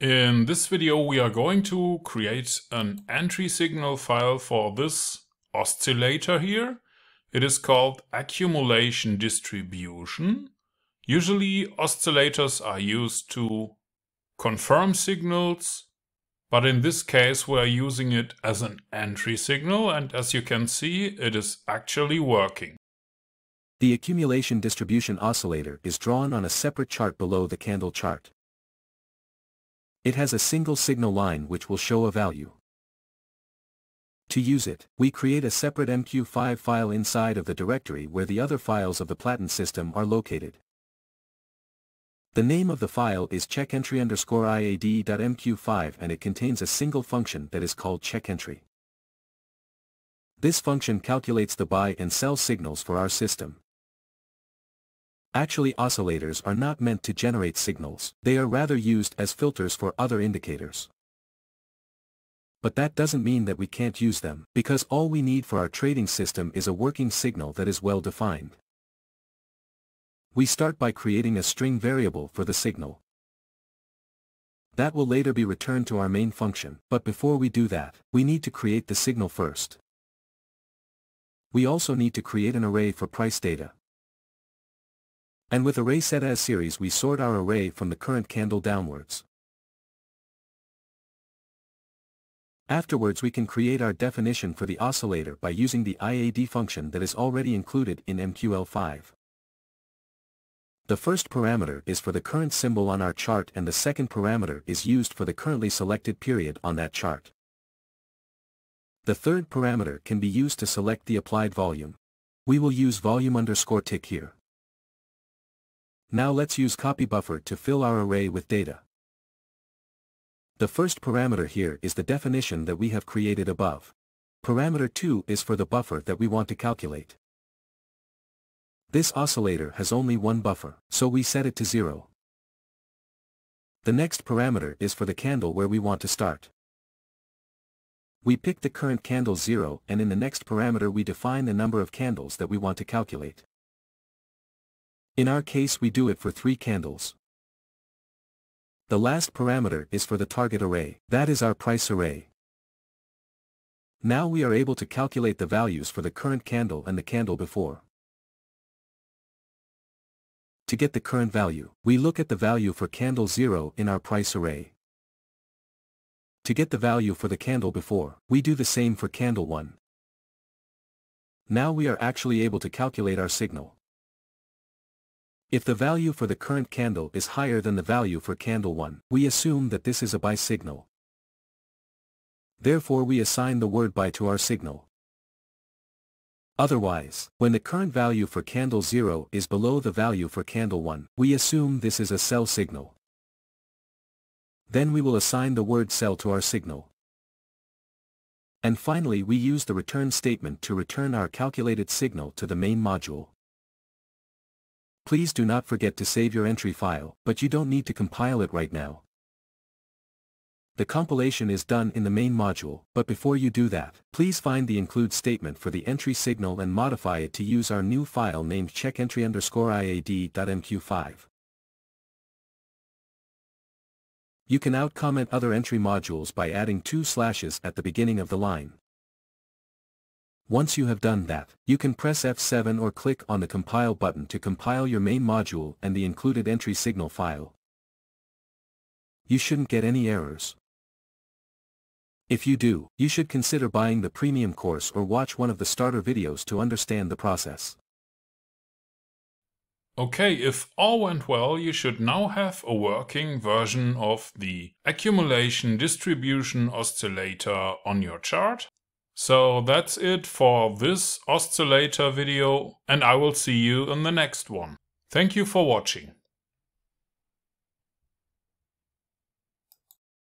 In this video we are going to create an entry signal file for this oscillator here. It is called accumulation distribution. Usually oscillators are used to confirm signals, but in this case we are using it as an entry signal and as you can see it is actually working. The accumulation distribution oscillator is drawn on a separate chart below the candle chart. It has a single signal line which will show a value. To use it, we create a separate MQ5 file inside of the directory where the other files of the Platin system are located. The name of the file is checkentry underscore iad.mq5 and it contains a single function that is called checkentry. This function calculates the buy and sell signals for our system. Actually oscillators are not meant to generate signals, they are rather used as filters for other indicators. But that doesn't mean that we can't use them, because all we need for our trading system is a working signal that is well defined. We start by creating a string variable for the signal. That will later be returned to our main function, but before we do that, we need to create the signal first. We also need to create an array for price data. And with array set as series we sort our array from the current candle downwards. Afterwards we can create our definition for the oscillator by using the IAD function that is already included in MQL5. The first parameter is for the current symbol on our chart and the second parameter is used for the currently selected period on that chart. The third parameter can be used to select the applied volume. We will use volume underscore tick here. Now let's use copy buffer to fill our array with data. The first parameter here is the definition that we have created above. Parameter 2 is for the buffer that we want to calculate. This oscillator has only one buffer, so we set it to 0. The next parameter is for the candle where we want to start. We pick the current candle 0 and in the next parameter we define the number of candles that we want to calculate. In our case we do it for 3 candles. The last parameter is for the target array, that is our price array. Now we are able to calculate the values for the current candle and the candle before. To get the current value, we look at the value for candle 0 in our price array. To get the value for the candle before, we do the same for candle 1. Now we are actually able to calculate our signal. If the value for the current candle is higher than the value for candle 1, we assume that this is a buy signal. Therefore we assign the word buy to our signal. Otherwise, when the current value for candle 0 is below the value for candle 1, we assume this is a sell signal. Then we will assign the word sell to our signal. And finally we use the return statement to return our calculated signal to the main module. Please do not forget to save your entry file, but you don't need to compile it right now. The compilation is done in the main module, but before you do that, please find the include statement for the entry signal and modify it to use our new file named checkentry underscore iad.mq5. You can out-comment other entry modules by adding two slashes at the beginning of the line. Once you have done that, you can press F7 or click on the compile button to compile your main module and the included entry signal file. You shouldn't get any errors. If you do, you should consider buying the premium course or watch one of the starter videos to understand the process. Okay, if all went well, you should now have a working version of the accumulation distribution oscillator on your chart so that's it for this oscillator video and I will see you in the next one. Thank you for watching.